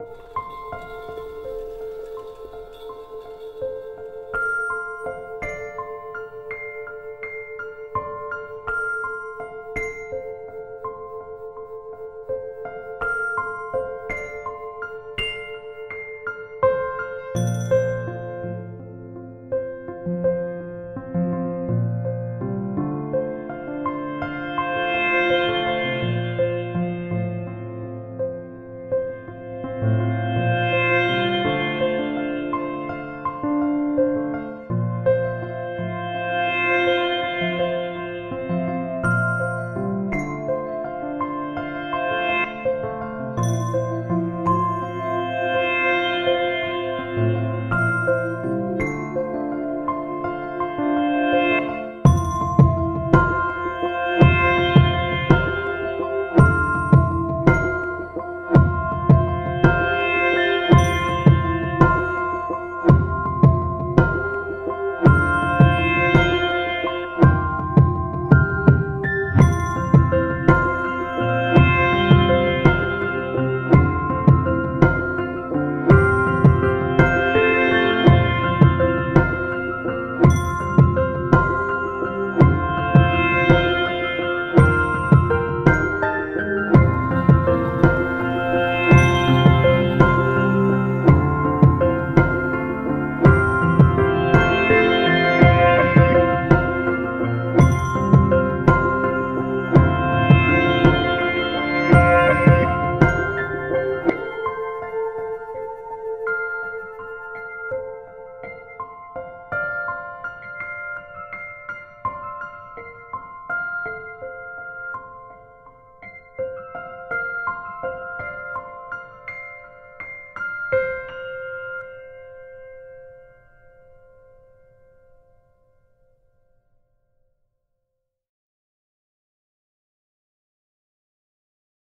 you